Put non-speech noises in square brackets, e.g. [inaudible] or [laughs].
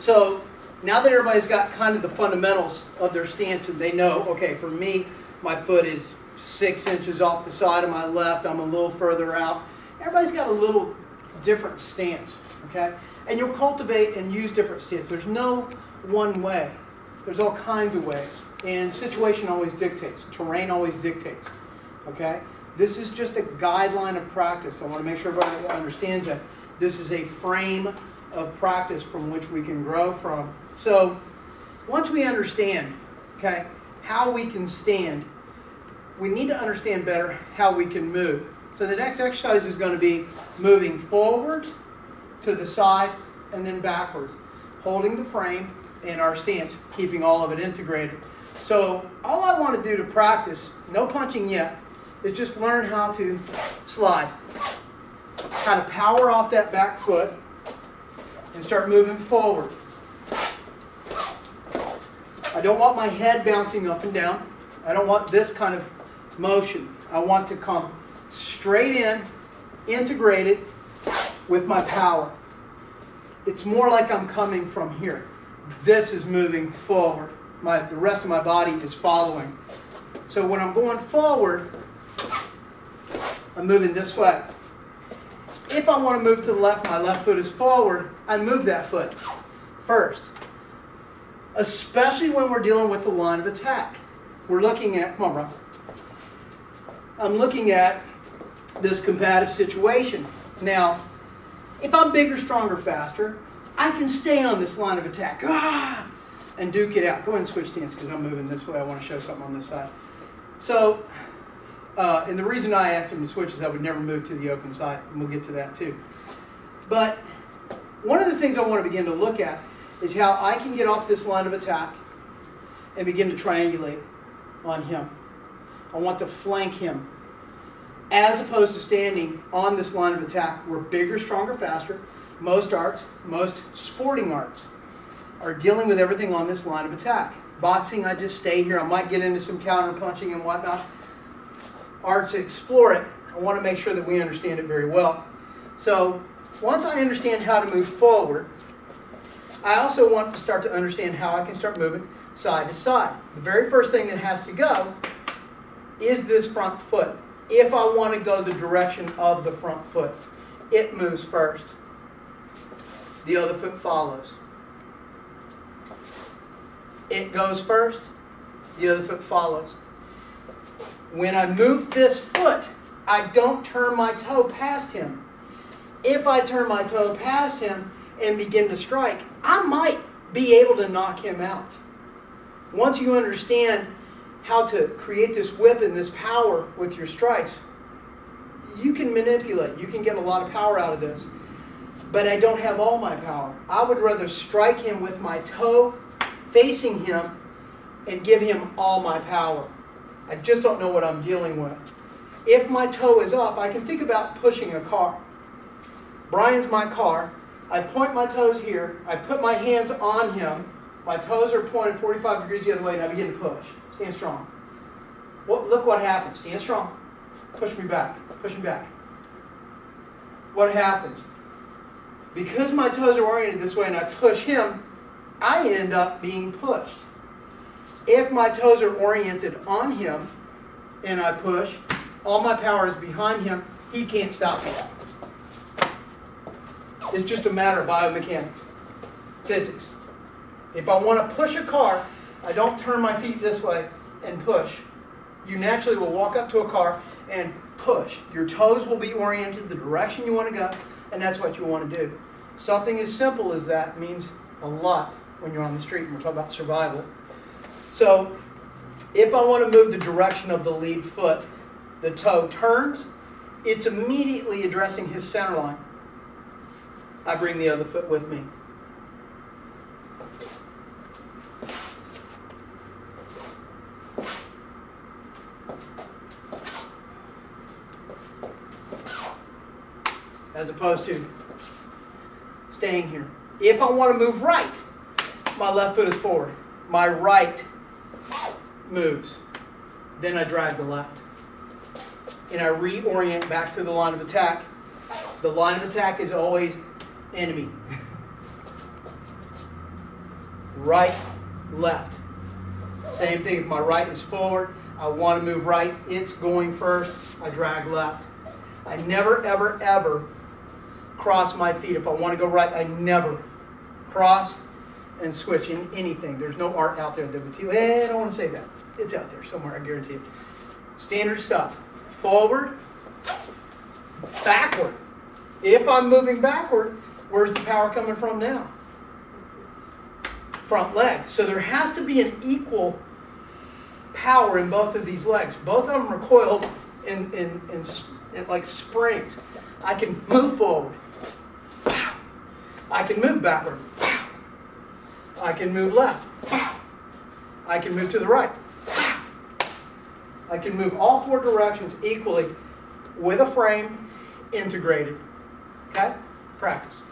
So now that everybody's got kind of the fundamentals of their stance and they know, okay, for me, my foot is six inches off the side of my left, I'm a little further out. Everybody's got a little different stance, okay? And you'll cultivate and use different stances. There's no one way. There's all kinds of ways. And situation always dictates. Terrain always dictates, okay? This is just a guideline of practice. I want to make sure everybody understands that. This is a frame of practice from which we can grow from. So once we understand, okay, how we can stand, we need to understand better how we can move. So the next exercise is going to be moving forward to the side and then backwards, holding the frame in our stance, keeping all of it integrated. So all I want to do to practice, no punching yet, is just learn how to slide. how to power off that back foot and start moving forward. I don't want my head bouncing up and down. I don't want this kind of motion. I want to come straight in, integrated with my power. It's more like I'm coming from here. This is moving forward. My, the rest of my body is following. So when I'm going forward, I'm moving this way. If I want to move to the left, my left foot is forward, I move that foot first. Especially when we're dealing with the line of attack. We're looking at, come on. I'm looking at this combative situation. Now, if I'm bigger, stronger, faster, I can stay on this line of attack. Ah! And duke it out. Go ahead and switch stance because I'm moving this way. I want to show something on this side. So, uh, and the reason I asked him to switch is I would never move to the open side, and we'll get to that too. But one of the things I want to begin to look at is how I can get off this line of attack and begin to triangulate on him. I want to flank him as opposed to standing on this line of attack. We're bigger, stronger, faster. Most arts, most sporting arts, are dealing with everything on this line of attack. Boxing, I just stay here. I might get into some counter punching and whatnot. Arts, explore it. I want to make sure that we understand it very well. So, once I understand how to move forward, I also want to start to understand how I can start moving side to side. The very first thing that has to go is this front foot if I want to go the direction of the front foot. It moves first. The other foot follows. It goes first. The other foot follows. When I move this foot, I don't turn my toe past him. If I turn my toe past him and begin to strike, I might be able to knock him out. Once you understand how to create this whip and this power with your strikes, you can manipulate. You can get a lot of power out of this. But I don't have all my power. I would rather strike him with my toe facing him and give him all my power. I just don't know what I'm dealing with. If my toe is off, I can think about pushing a car. Brian's my car. I point my toes here. I put my hands on him. My toes are pointed 45 degrees the other way, and I begin to push. Stand strong. Look what happens. Stand strong. Push me back. Push me back. What happens? Because my toes are oriented this way and I push him, I end up being pushed. If my toes are oriented on him and I push, all my power is behind him, he can't stop me. It's just a matter of biomechanics, physics. If I want to push a car, I don't turn my feet this way and push. You naturally will walk up to a car and push. Your toes will be oriented the direction you want to go, and that's what you want to do. Something as simple as that means a lot when you're on the street and we're talking about survival. So, if I want to move the direction of the lead foot, the toe turns, it's immediately addressing his center line. I bring the other foot with me. As opposed to staying here. If I want to move right, my left foot is forward. My right moves. Then I drag the left. And I reorient back to the line of attack. The line of attack is always enemy. [laughs] right, left. Same thing, if my right is forward, I want to move right, it's going first, I drag left. I never, ever, ever cross my feet. If I want to go right, I never cross and switch in anything. There's no art out there that would tell you, I don't want to say that. It's out there somewhere, I guarantee it. Standard stuff. Forward, backward. If I'm moving backward, where's the power coming from now? Front leg. So there has to be an equal power in both of these legs. Both of them are coiled in, in, in, in like springs. I can move forward. I can move backward. I can move left. I can move to the right. I can move all four directions equally with a frame integrated. Okay? Practice.